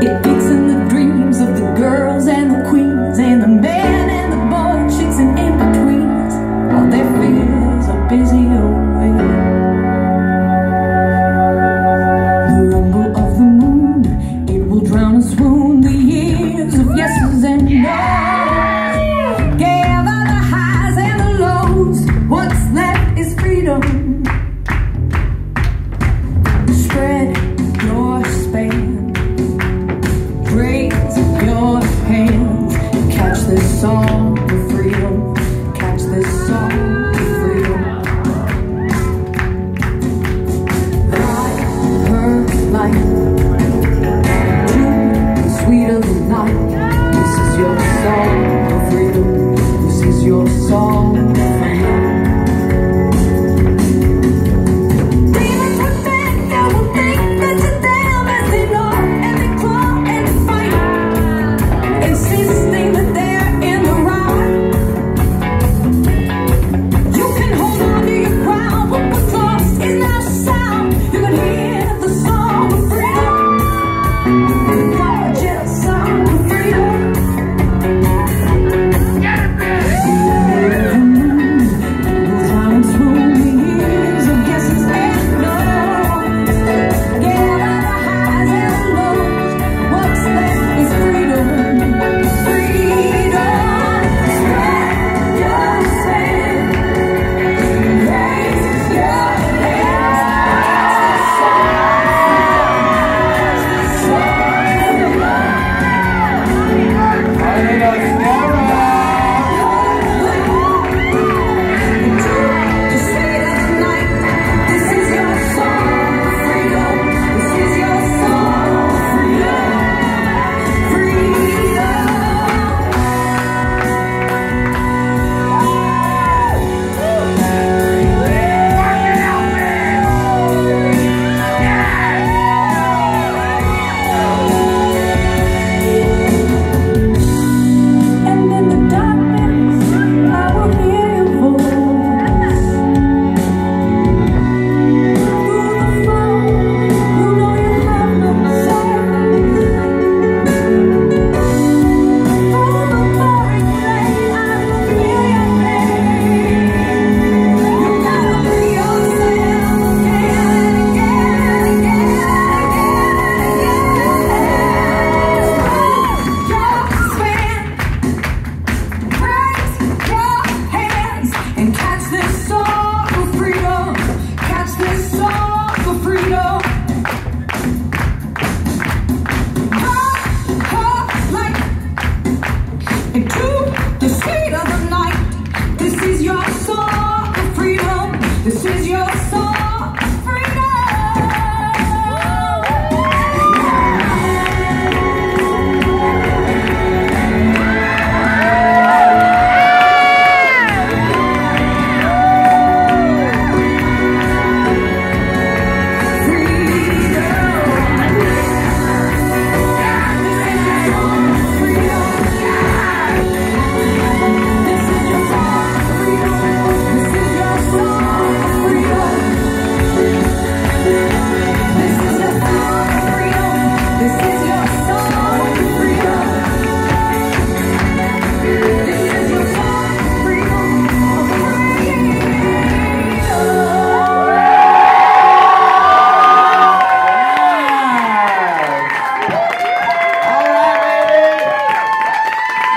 It in the dreams of the girls and the queens and the men and the in-betweens while their fears are busy away. The rumble of the moon, it will drown a swoon, the years of yeses and noes. corazón.